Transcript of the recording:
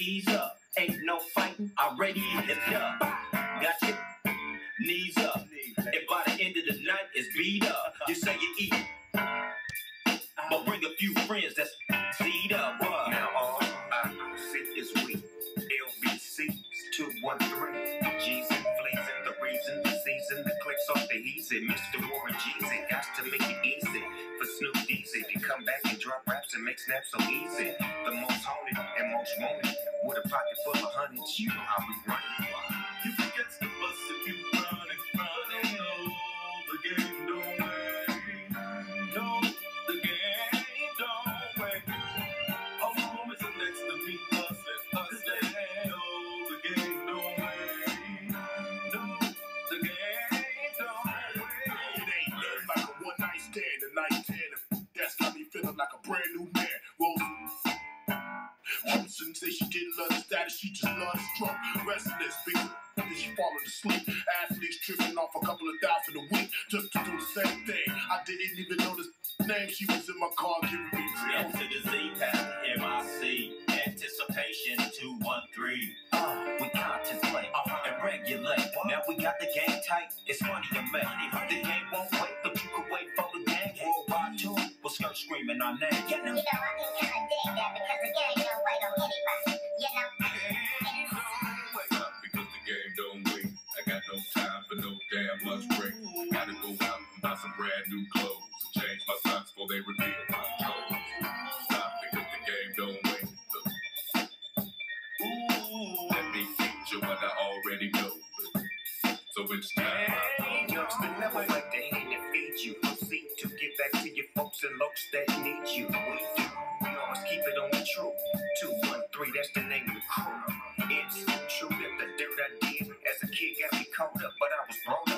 ease up. Ain't no fighting, already hit up. Got your knees up. And by the end of the night, it's beat up. You say you eat, but bring a few friends that's seed up. Now all I see is we. LBC's 213. G's and and the reason, the season, the clicks off the easy. Mr. Warren Jeezy got to make it easy for Snoop Deezy to come back drop raps and make snaps so easy. The most haunted and most wanted with a pocket full of hundreds. You know how we run it. Like a brand new man. Rose Wilson say she didn't love the status, she just loves drunk. Restless, big then she falling asleep. Athletes tripping off a couple of thousand a week just to do the same thing. I didn't even know the name. She was in my car giving me F to the Z past the MIC. Anticipation 213. Uh, we contemplate and regulate. Now we got the game tight. It's money to make. The game won't wait, but you can wait for the skirt screaming our name. You know, You know, I can kinda dig that because the game don't wait on anybody. You know? Because the game don't wait. I got no time for no damn lunch break. Gotta go out and buy some brand new clothes. And change my socks before they reveal my toes. Stop because the game don't wait. Ooh, let me teach you what I already know. So it's time. Hey, youngster, never let the that feed you. Back to your folks and folks that need you. We do. We always keep it on the true. 213, that's the name of the crew. It's true that the dirt I did as a kid got me caught up, but I was brought up